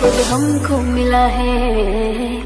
हमको मिला है।